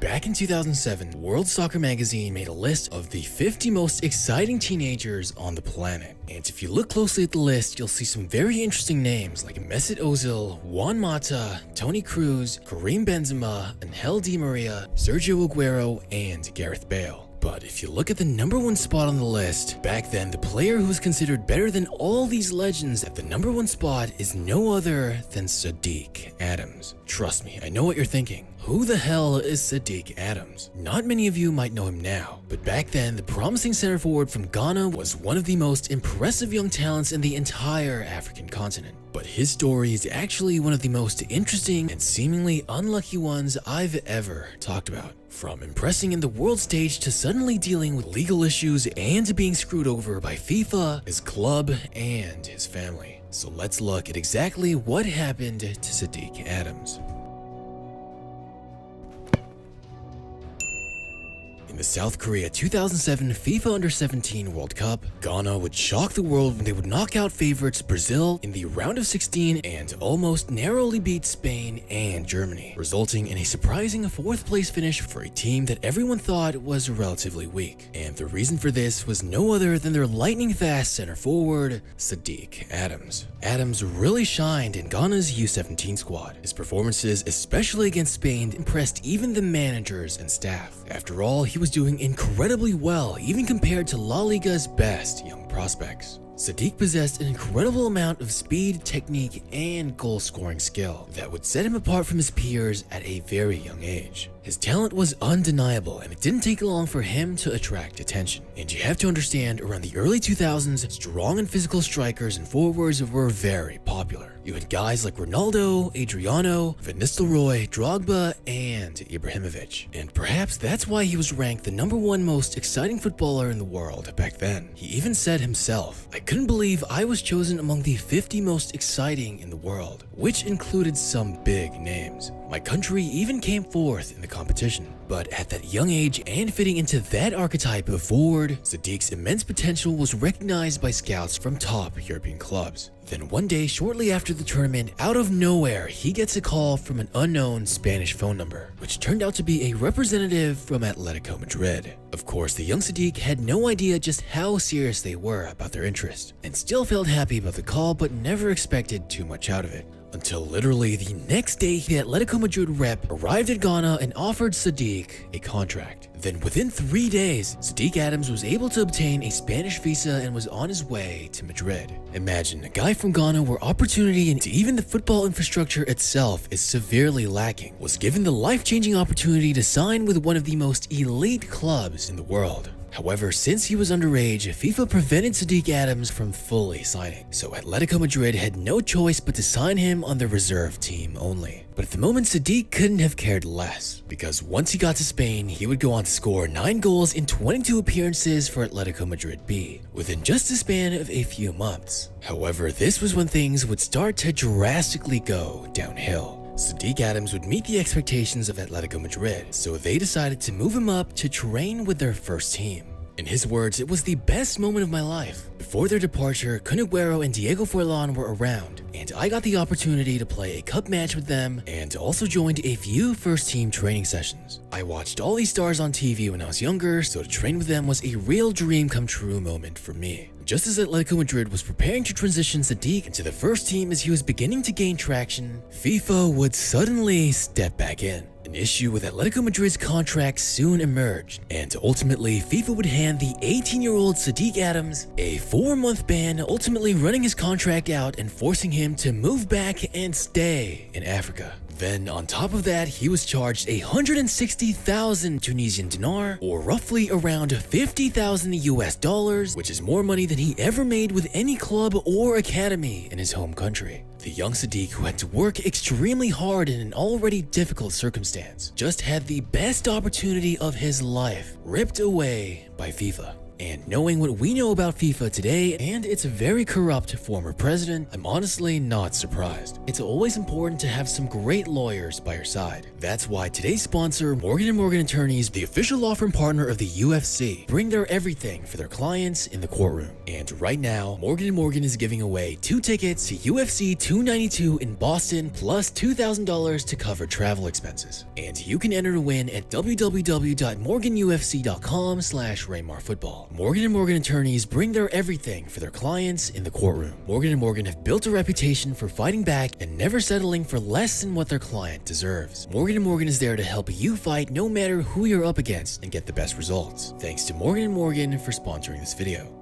Back in 2007, World Soccer Magazine made a list of the 50 most exciting teenagers on the planet. And if you look closely at the list, you'll see some very interesting names like Mesut Ozil, Juan Mata, Toni Kroos, Karim Benzema, Angel Di Maria, Sergio Aguero, and Gareth Bale. But if you look at the number one spot on the list, back then the player who was considered better than all these legends at the number one spot is no other than Sadick Adams. Trust me, I know what you're thinking. Who the hell is Sadick Adams? Not many of you might know him now, but back then the promising center forward from Ghana was one of the most impressive young talents in the entire African continent. But his story is actually one of the most interesting and seemingly unlucky ones I've ever talked about. From impressing in the world stage to suddenly dealing with legal issues and being screwed over by FIFA, his club, and his family. So let's look at exactly what happened to Sadick Adams. The South Korea 2007 FIFA Under-17 World Cup, Ghana would shock the world when they would knock out favorites Brazil in the round of 16 and almost narrowly beat Spain and Germany, resulting in a surprising fourth place finish for a team that everyone thought was relatively weak. And the reason for this was no other than their lightning fast center forward, Sadick Adams. Adams really shined in Ghana's U17 squad. His performances, especially against Spain, impressed even the managers and staff. After all, he was doing incredibly well, even compared to La Liga's best young prospects. Sadick possessed an incredible amount of speed, technique, and goal-scoring skill that would set him apart from his peers at a very young age. His talent was undeniable and it didn't take long for him to attract attention. And you have to understand, around the early 2000s, strong and physical strikers and forwards were very popular. You had guys like Ronaldo, Adriano, Van Nistelrooy, Drogba, and Ibrahimovic. And perhaps that's why he was ranked the number one most exciting footballer in the world back then. He even said himself, I couldn't believe I was chosen among the 50 most exciting in the world, which included some big names. My country even came fourth in the competition. But at that young age and fitting into that archetype of forward, Sadick's immense potential was recognized by scouts from top European clubs. Then one day, shortly after the tournament, out of nowhere, he gets a call from an unknown Spanish phone number, which turned out to be a representative from Atletico Madrid. Of course, the young Sadick had no idea just how serious they were about their interest, and still felt happy about the call but never expected too much out of it. Until literally the next day, the Atletico Madrid rep arrived at Ghana and offered Sadick a contract. Then within three days, Sadick Adams was able to obtain a Spanish visa and was on his way to Madrid. Imagine a guy from Ghana where opportunity and even the football infrastructure itself is severely lacking, was given the life-changing opportunity to sign with one of the most elite clubs in the world. However, since he was underage, FIFA prevented Sadick Adams from fully signing, so Atletico Madrid had no choice but to sign him on the reserve team only. But at the moment, Sadick couldn't have cared less, because once he got to Spain, he would go on to score 9 goals in 22 appearances for Atletico Madrid B, within just a span of a few months. However, this was when things would start to drastically go downhill. Sadick Adams would meet the expectations of Atletico Madrid, so they decided to move him up to train with their first team. In his words, it was the best moment of my life. Before their departure, Kun Aguero and Diego Forlan were around, and I got the opportunity to play a cup match with them and also joined a few first team training sessions. I watched all these stars on TV when I was younger, so to train with them was a real dream come true moment for me. Just as Atletico Madrid was preparing to transition Sadick into the first team as he was beginning to gain traction, FIFA would suddenly step back in. An issue with Atletico Madrid's contract soon emerged, and ultimately FIFA would hand the 18-year-old Sadick Adams a four-month ban, ultimately running his contract out and forcing him to move back and stay in Africa. Then, on top of that, he was charged 160,000 Tunisian dinar, or roughly around 50,000 US dollars, which is more money than he ever made with any club or academy in his home country. The young Sadick, who had to work extremely hard in an already difficult circumstance, just had the best opportunity of his life ripped away by FIFA. And knowing what we know about FIFA today and its very corrupt former president, I'm honestly not surprised. It's always important to have some great lawyers by your side. That's why today's sponsor, Morgan & Morgan Attorneys, the official law firm partner of the UFC, bring their everything for their clients in the courtroom. And right now, Morgan & Morgan is giving away two tickets to UFC 292 in Boston plus $2,000 to cover travel expenses. And you can enter to win at www.morganufc.com slash Football. Morgan & Morgan Attorneys bring their everything for their clients in the courtroom. Morgan & Morgan have built a reputation for fighting back and never settling for less than what their client deserves. Morgan & Morgan is there to help you fight no matter who you're up against and get the best results. Thanks to Morgan & Morgan for sponsoring this video.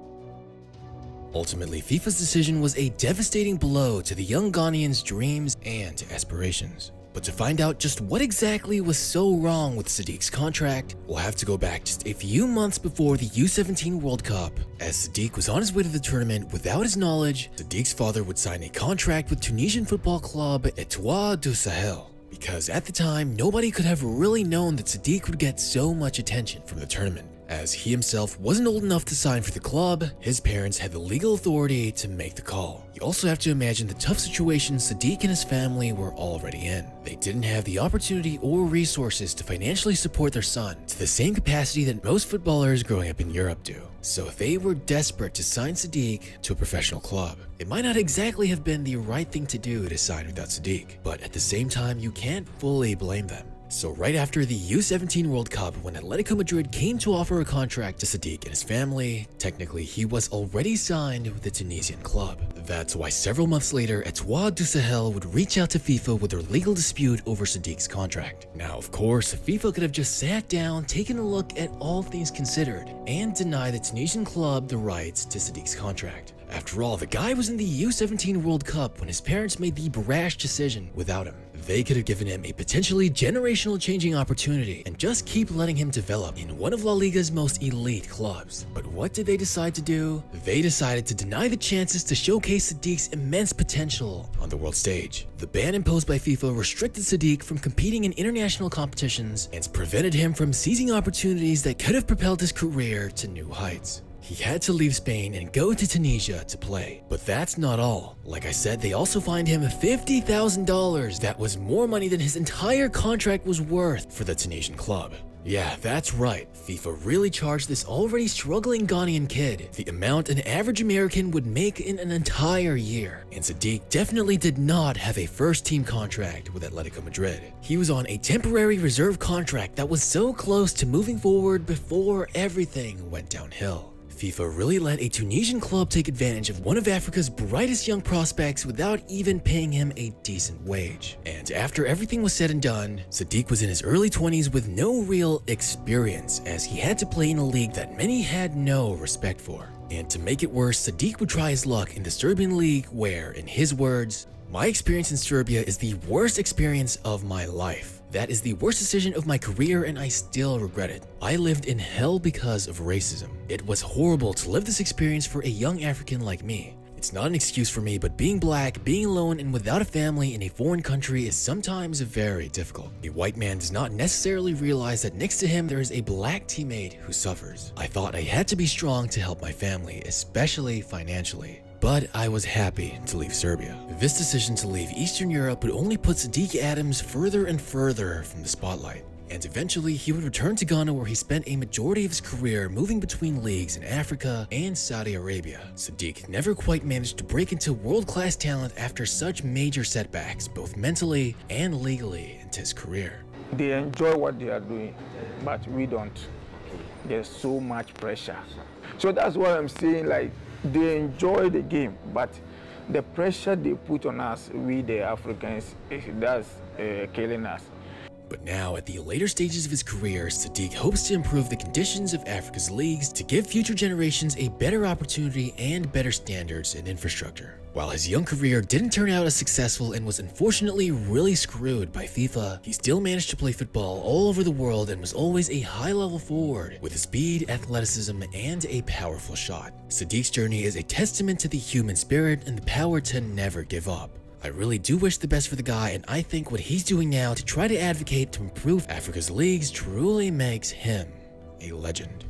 Ultimately, FIFA's decision was a devastating blow to the young Ghanaian's dreams and aspirations. But to find out just what exactly was so wrong with Sadick's contract, we'll have to go back just a few months before the U17 World Cup. As Sadick was on his way to the tournament without his knowledge, Sadick's father would sign a contract with Tunisian football club Etoile du Sahel. Because at the time, nobody could have really known that Sadick would get so much attention from the tournament. As he himself wasn't old enough to sign for the club, his parents had the legal authority to make the call. You also have to imagine the tough situation Sadick and his family were already in. They didn't have the opportunity or resources to financially support their son to the same capacity that most footballers growing up in Europe do. So if they were desperate to sign Sadick to a professional club. It might not exactly have been the right thing to do to sign without Sadick, but at the same time you can't fully blame them. So right after the U17 World Cup, when Atletico Madrid came to offer a contract to Sadick and his family, technically he was already signed with the Tunisian club. That's why several months later, Etoile du Sahel would reach out to FIFA with their legal dispute over Sadick's contract. Now, of course, FIFA could have just sat down, taken a look at all things considered, and deny the Tunisian club the rights to Sadick's contract. After all, the guy was in the U17 World Cup when his parents made the brash decision without him. They could have given him a potentially generational changing opportunity and just keep letting him develop in one of La Liga's most elite clubs. But what did they decide to do? They decided to deny the chances to showcase Sadick's immense potential on the world stage. The ban imposed by FIFA restricted Sadick from competing in international competitions and prevented him from seizing opportunities that could have propelled his career to new heights. He had to leave Spain and go to Tunisia to play. But that's not all. Like I said, they also fined him $50,000. That was more money than his entire contract was worth for the Tunisian club. Yeah, that's right. FIFA really charged this already struggling Ghanaian kid the amount an average American would make in an entire year. And Sadick definitely did not have a first team contract with Atletico Madrid. He was on a temporary reserve contract that was so close to moving forward before everything went downhill. FIFA really let a Tunisian club take advantage of one of Africa's brightest young prospects without even paying him a decent wage. And after everything was said and done, Sadick was in his early 20s with no real experience as he had to play in a league that many had no respect for. And to make it worse, Sadick would try his luck in the Serbian league where, in his words, my experience in Serbia is the worst experience of my life. That is the worst decision of my career and I still regret it. I lived in hell because of racism. It was horrible to live this experience for a young African like me. It's not an excuse for me, but being black, being alone, and without a family in a foreign country is sometimes very difficult. A white man does not necessarily realize that next to him there is a black teammate who suffers. I thought I had to be strong to help my family, especially financially. But I was happy to leave Serbia. This decision to leave Eastern Europe would only put Sadick Adams further and further from the spotlight. And eventually, he would return to Ghana where he spent a majority of his career moving between leagues in Africa and Saudi Arabia. Sadick never quite managed to break into world-class talent after such major setbacks, both mentally and legally, into his career. They enjoy what they are doing, but we don't. There's so much pressure. So that's why I'm saying like they enjoy the game, but the pressure they put on us, we the Africans, that's uh, killing us. But now, at the later stages of his career, Sadick hopes to improve the conditions of Africa's leagues to give future generations a better opportunity and better standards and infrastructure. While his young career didn't turn out as successful and was unfortunately really screwed by FIFA, he still managed to play football all over the world and was always a high-level forward with speed, athleticism, and a powerful shot. Sadick's journey is a testament to the human spirit and the power to never give up. I really do wish the best for the guy and I think what he's doing now to try to advocate to improve Africa's leagues truly makes him a legend.